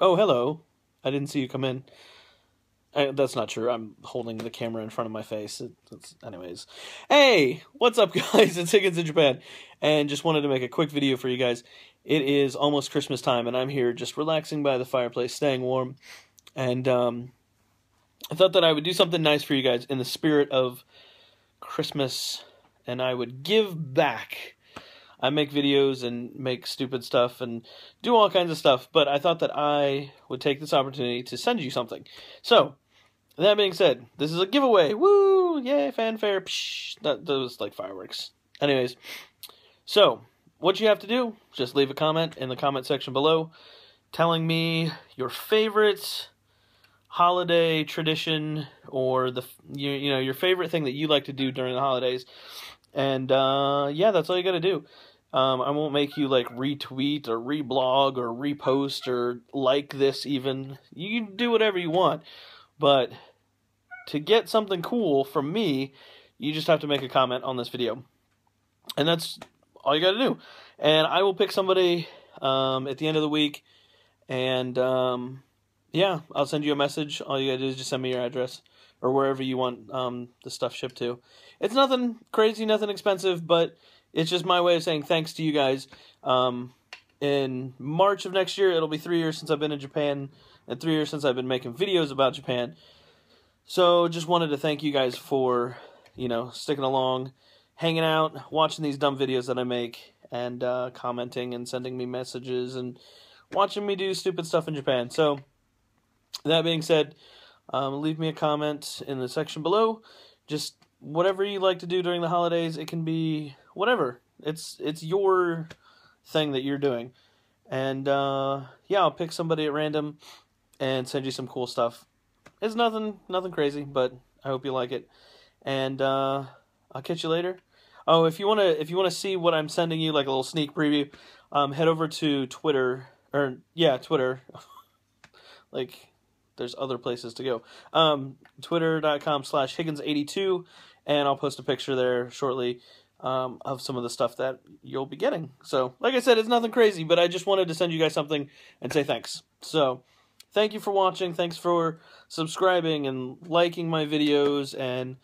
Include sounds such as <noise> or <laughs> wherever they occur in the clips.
Oh, hello. I didn't see you come in. I, that's not true. I'm holding the camera in front of my face. It, anyways, hey, what's up, <laughs> guys? It's Higgins in Japan, and just wanted to make a quick video for you guys. It is almost Christmas time, and I'm here just relaxing by the fireplace, staying warm, and um, I thought that I would do something nice for you guys in the spirit of Christmas, and I would give back. I make videos and make stupid stuff and do all kinds of stuff, but I thought that I would take this opportunity to send you something. So, that being said, this is a giveaway. Woo! Yay, fanfare. Psh, that, was like fireworks. Anyways, so what you have to do, just leave a comment in the comment section below telling me your favorite holiday tradition or the you, you know your favorite thing that you like to do during the holidays and uh, yeah that's all you got to do um, I won't make you like retweet or reblog or repost or like this even. You can do whatever you want. But to get something cool from me, you just have to make a comment on this video. And that's all you got to do. And I will pick somebody um, at the end of the week. And um, yeah, I'll send you a message. All you got to do is just send me your address or wherever you want um, the stuff shipped to. It's nothing crazy, nothing expensive, but it's just my way of saying thanks to you guys. Um, in March of next year, it'll be three years since I've been in Japan, and three years since I've been making videos about Japan. So just wanted to thank you guys for, you know, sticking along, hanging out, watching these dumb videos that I make, and uh, commenting and sending me messages and watching me do stupid stuff in Japan. So that being said, um, leave me a comment in the section below. Just whatever you like to do during the holidays. It can be whatever. It's it's your thing that you're doing, and uh, yeah, I'll pick somebody at random and send you some cool stuff. It's nothing nothing crazy, but I hope you like it, and uh, I'll catch you later. Oh, if you wanna if you wanna see what I'm sending you, like a little sneak preview, um, head over to Twitter or yeah, Twitter. <laughs> like there's other places to go. Um, Twitter.com slash Higgins82, and I'll post a picture there shortly um, of some of the stuff that you'll be getting. So, like I said, it's nothing crazy, but I just wanted to send you guys something and say thanks. So, thank you for watching. Thanks for subscribing and liking my videos and,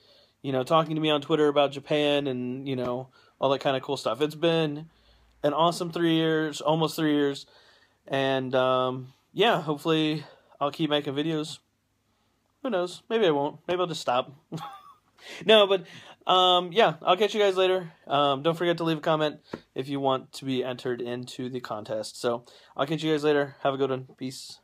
you know, talking to me on Twitter about Japan and, you know, all that kind of cool stuff. It's been an awesome three years, almost three years. And, um, yeah, hopefully I'll keep making videos. Who knows? Maybe I won't. Maybe I'll just stop. <laughs> no, but um, yeah, I'll catch you guys later. Um, don't forget to leave a comment if you want to be entered into the contest. So I'll catch you guys later. Have a good one. Peace.